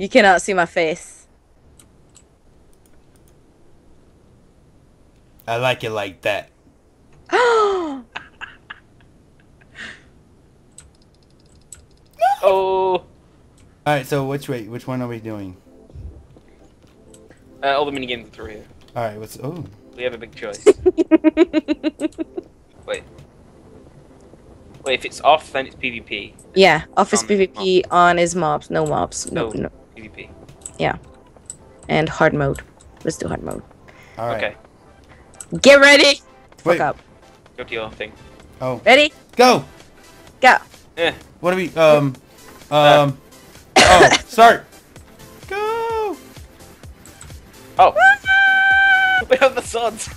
You cannot see my face. I like it like that. Oh, All right. So which way? Which one are we doing? uh, all the mini games are through here. All right. What's oh? We have a big choice. Wait. Wait, if it's off, then it's PvP. yeah, office Um, PvP on is mobs, no mobs, no, No. no, PvP. and hard mode. Let's do hard mode. All right. Okay, Get ready. Wait. Fuck up. go to your thing. Oh, Ready? go. Go. Eh, What do we? Um. Um. oh, start. Go. oh, we have the swords.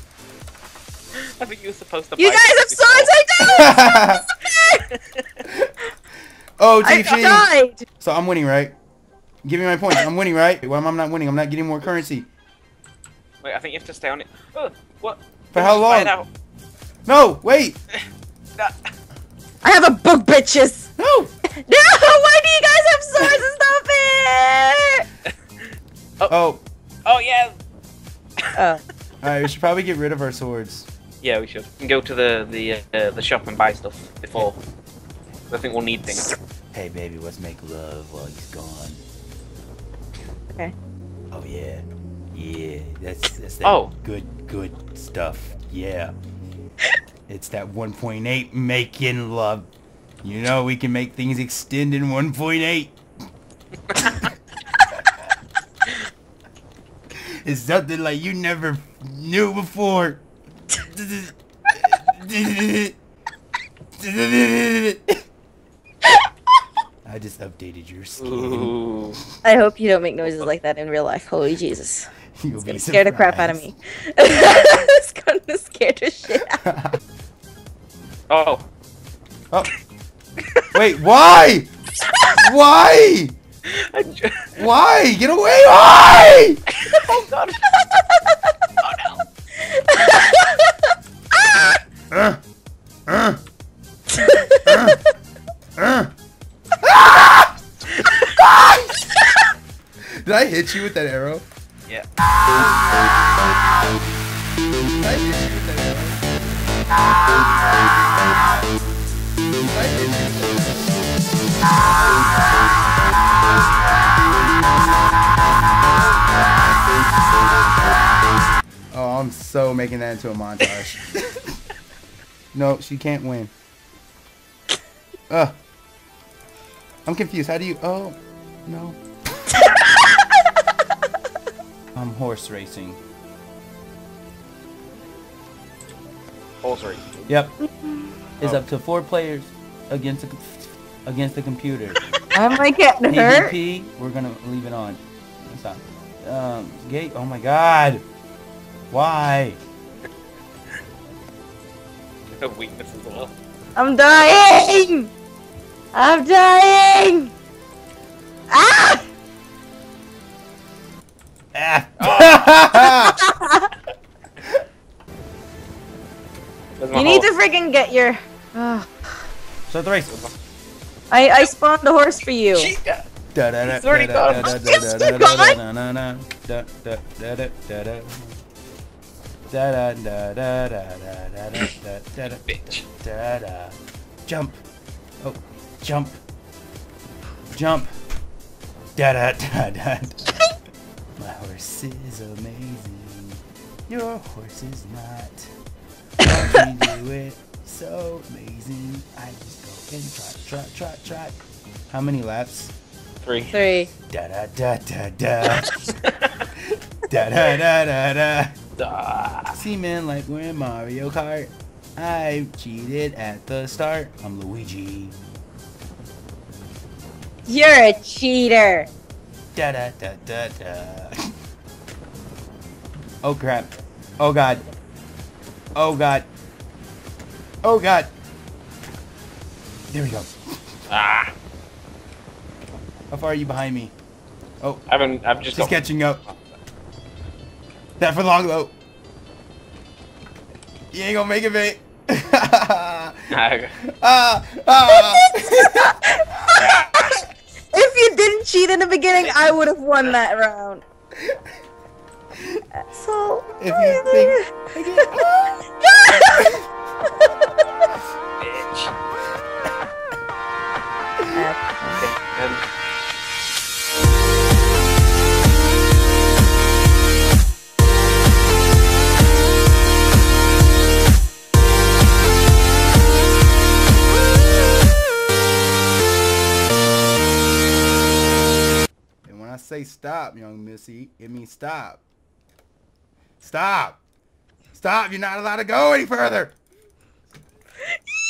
I think you were supposed to. You guys have this swords. I don't. oh, I GG. died. So I'm winning, right? Give me my points. I'm winning, right? Why am I not winning? I'm not getting more currency. Wait, I think you have to stay on it. Oh, what? For how Just buy it long? No, wait. I have a book, bitches. No. No, why do you guys have swords? Stop it. Oh. Oh yeah. Oh, All right. We should probably get rid of our swords. Yeah, we should. And go to the the uh, the shop and buy stuff before. I think we'll need things. Hey, baby, let's make love while he's gone. Okay. Oh yeah. Yeah. That's that's that Oh. good good stuff. Yeah. it's that 1.8 making love. You know we can make things extend in 1.8. it's something like you never knew before. I just updated your skin. I hope you don't make noises like that in real life. Holy Jesus. You'll It's be gonna scare the crap out of me. it's gonna scare the shit out. Oh. oh. Wait, why? Why? Why? Get away! Why? oh god. Did I hit you with that arrow? Yeah. Did I hit you with that arrow? Did I hit you with that arrow? Oh, I'm so making that into a montage. no, she can't win. Ugh. I'm confused. How do you? Oh, no. Horse racing. Horse race. Yep. It's Oh. up to four players against the against the computer. I'm like getting hurt? PvP, we're gonna leave it on. Stop. Um, gate. Oh my God. Why? A Weakness as well. I'm dying! I'm dying! Ah! Ah. Where's my You need to horse? freaking get your. Ah. Start the race. I I spawned the horse for you. It's already gone. It's gone. da da da da da da da da da da Bitch. da da. Jump. Oh, jump. Jump. Da da da da. My horse is amazing. Your horse is not. Why you do it so amazing? I just go and trot, trot, trot, trot. How many laps? Three. Three. Da da da da da. da da da da da. Ah. See, man, like we're in Mario Kart. I cheated at the start. I'm Luigi. You're a cheater. Da da da da da. Oh crap. Oh god. Oh god. Oh god. There we go. Ah. How far are you behind me? Oh, I haven't. I've just just catching up. That for long though. You ain't gonna make it, mate. Ah, ah. If you didn't cheat in the beginning, I would have won that round. So If you think again, Bitch. Uh, And and when I say stop, young missy, it means stop. Stop. Stop. You're not allowed to go any further.